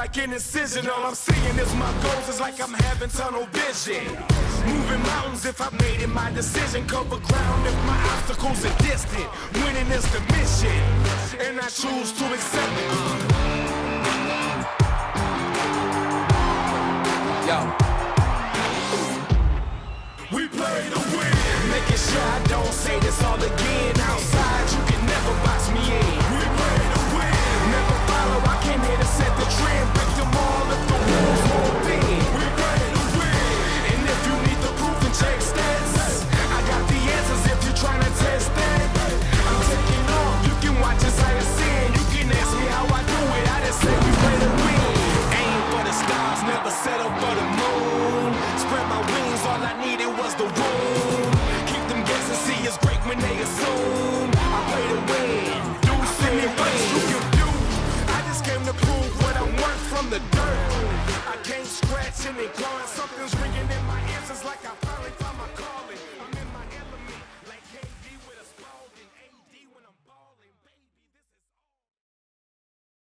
like an incision. All I'm seeing is my goals. It's like I'm having tunnel vision. Moving mountains if I made it my decision. Cover ground if my obstacles are distant. Winning is the mission, and I choose to accept it. Yo, We play to win. Making sure I don't say this all again. The room. Keep them guessing, see it's great when they assume. I play to win. Do see me first, you confused. I just came to prove what I'm worth from the dirt. I can't scratch and clawing, something's